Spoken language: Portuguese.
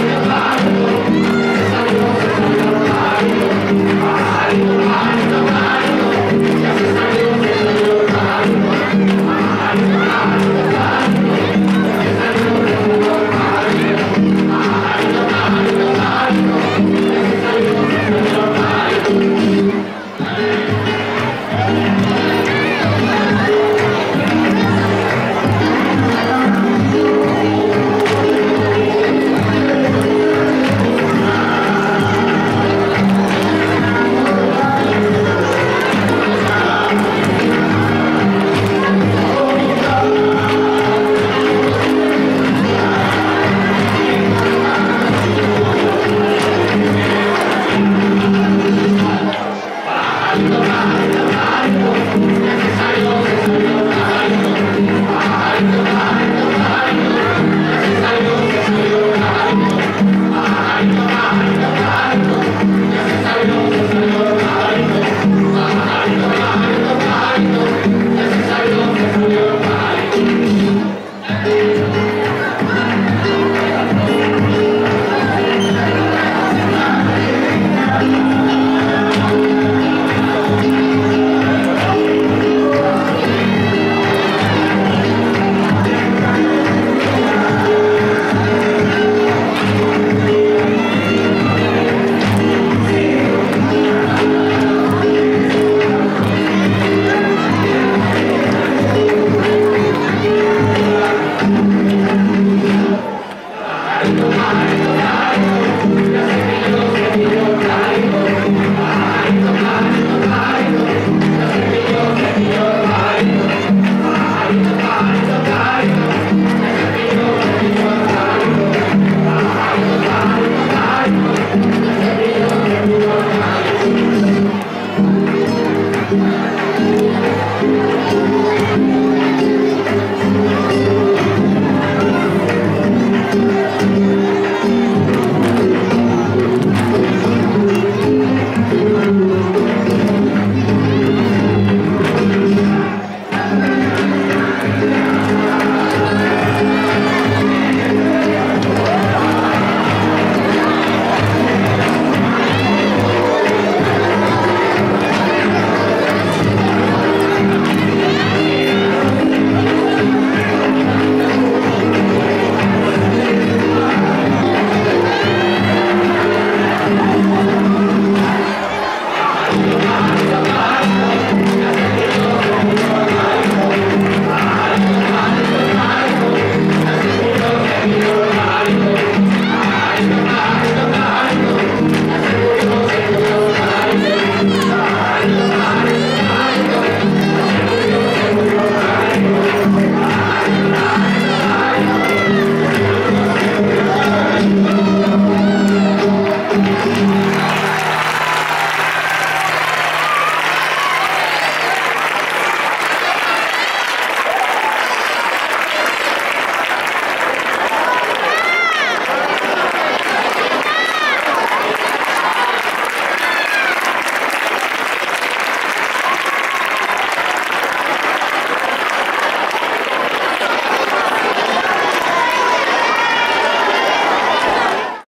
revelado.